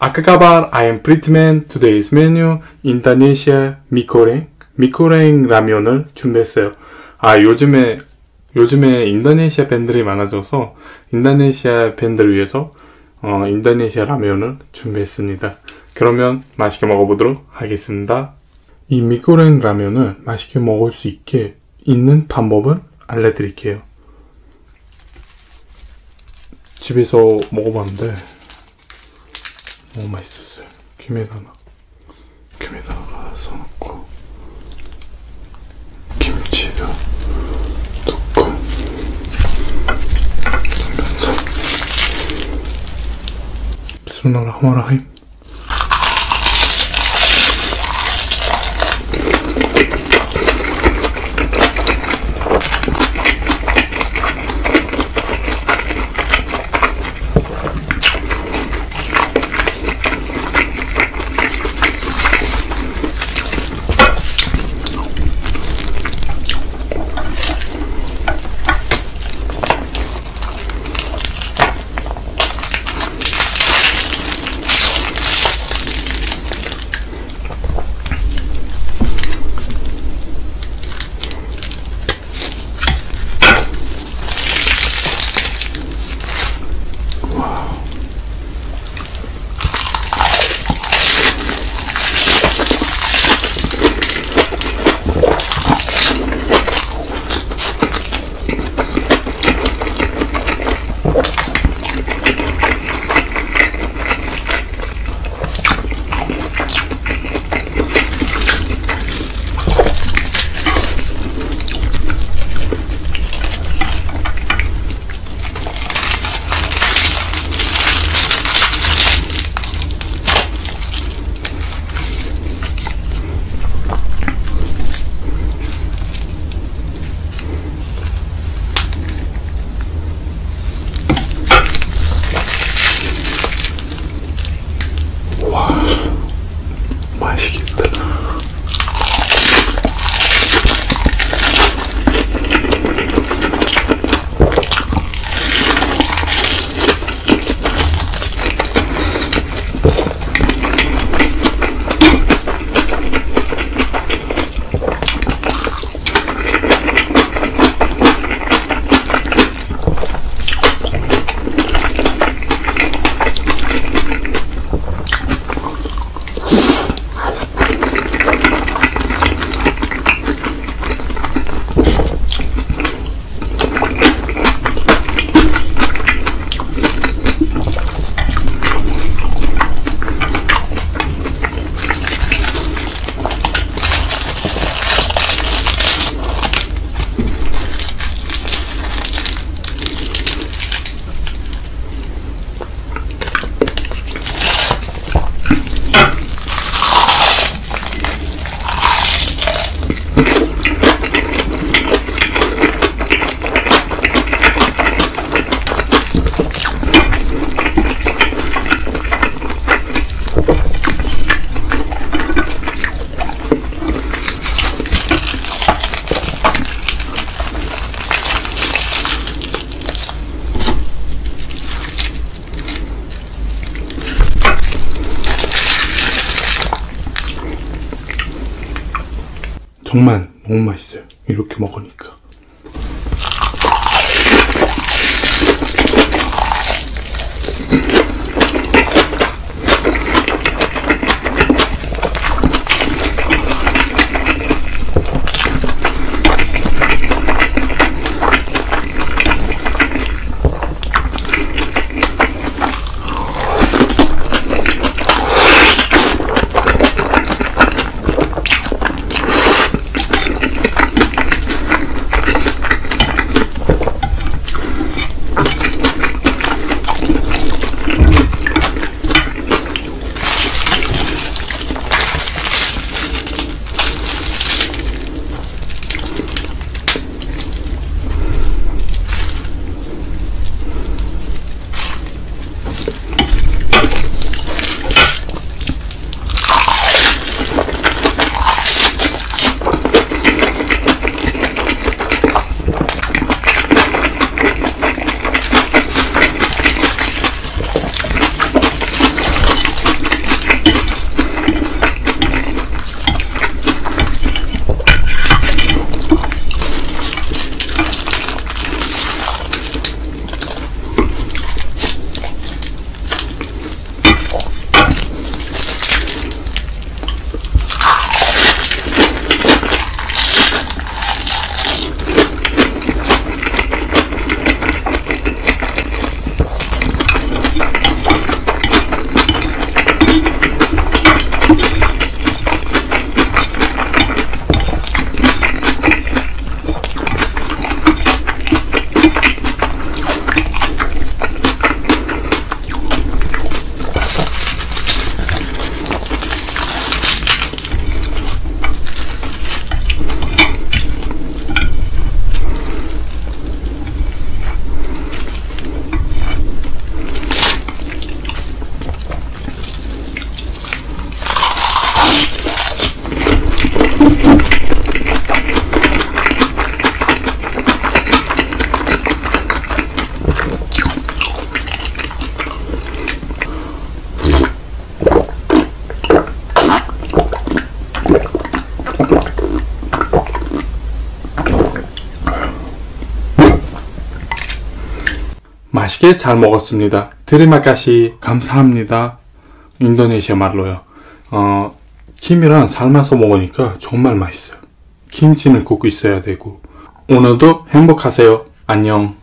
Apa kabar? I am Britman. Today's menu 인도네시아 미코랭 미코랭 라면을 준비했어요. 아 요즘에 요즘에 인도네시아 밴드들이 많아져서 인도네시아 밴드를 위해서 어, 인도네시아 라면을 준비했습니다. 그러면 맛있게 먹어보도록 하겠습니다. 이 미코랭 라면을 맛있게 먹을 수 있게 있는 방법을 알려드릴게요. 집에서 먹어봤는데 너무 맛있었어요. 김에다가 김에다가 써놓고 김치도 넣고. 하면서 비스밀라 정말 너무 맛있어요. 이렇게 먹으니까. 맛있게 잘 먹었습니다. 드리마카시 감사합니다. 인도네시아 말로요. 어, 김이랑 삶아서 먹으니까 정말 맛있어요. 김치는 꼭 있어야 되고. 오늘도 행복하세요. 안녕.